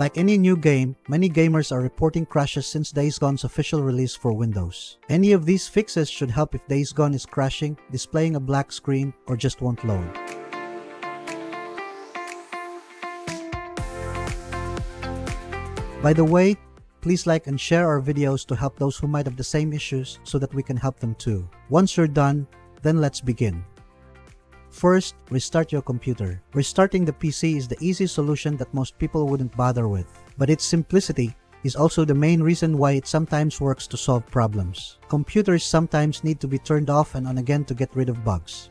Like any new game, many gamers are reporting crashes since Days Gone's official release for Windows. Any of these fixes should help if Days Gone is crashing, displaying a black screen, or just won't load. By the way, please like and share our videos to help those who might have the same issues so that we can help them too. Once you're done, then let's begin. First, restart your computer. Restarting the PC is the easy solution that most people wouldn't bother with. But its simplicity is also the main reason why it sometimes works to solve problems. Computers sometimes need to be turned off and on again to get rid of bugs.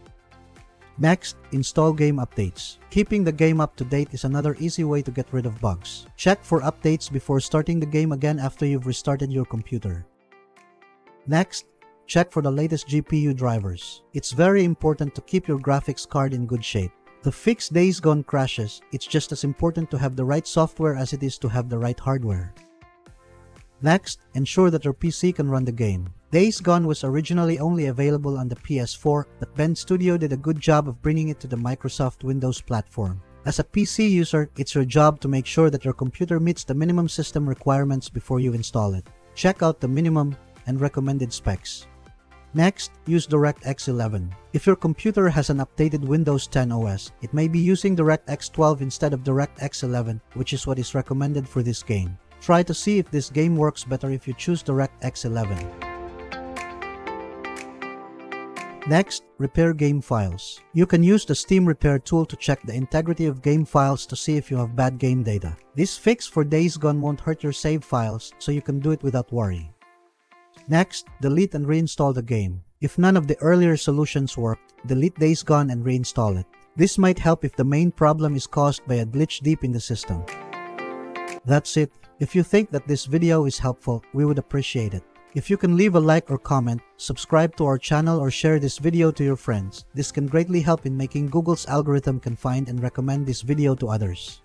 Next, install game updates. Keeping the game up to date is another easy way to get rid of bugs. Check for updates before starting the game again after you've restarted your computer. Next, check for the latest GPU drivers. It's very important to keep your graphics card in good shape. To fix Days Gone crashes, it's just as important to have the right software as it is to have the right hardware. Next, ensure that your PC can run the game. Days Gone was originally only available on the PS4, but Bend Studio did a good job of bringing it to the Microsoft Windows platform. As a PC user, it's your job to make sure that your computer meets the minimum system requirements before you install it. Check out the minimum and recommended specs. Next, use DirectX 11. If your computer has an updated Windows 10 OS, it may be using DirectX 12 instead of DirectX 11, which is what is recommended for this game. Try to see if this game works better if you choose DirectX 11. Next, repair game files. You can use the Steam Repair tool to check the integrity of game files to see if you have bad game data. This fix for Days Gone won't hurt your save files, so you can do it without worry. Next, delete and reinstall the game. If none of the earlier solutions worked, delete Days Gone and reinstall it. This might help if the main problem is caused by a glitch deep in the system. That's it. If you think that this video is helpful, we would appreciate it. If you can leave a like or comment, subscribe to our channel or share this video to your friends. This can greatly help in making Google's algorithm can find and recommend this video to others.